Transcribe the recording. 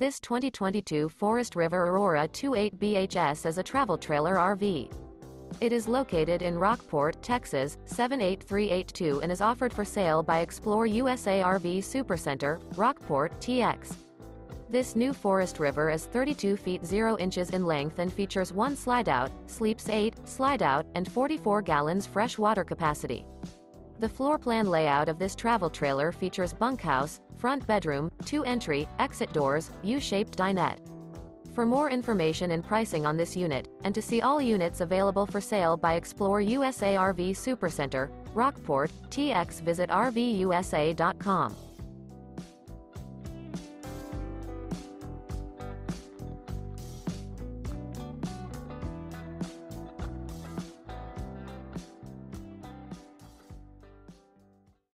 This 2022 Forest River Aurora 28 BHS is a travel trailer RV. It is located in Rockport, Texas, 78382 and is offered for sale by Explore USA RV Supercenter, Rockport, TX. This new Forest River is 32 feet 0 inches in length and features one slide-out, sleeps 8, slide-out, and 44 gallons fresh water capacity. The floor plan layout of this travel trailer features bunkhouse, front bedroom, two entry, exit doors, U-shaped dinette. For more information and pricing on this unit, and to see all units available for sale by Explore USA RV Supercenter, Rockport, TX visit RVUSA.com.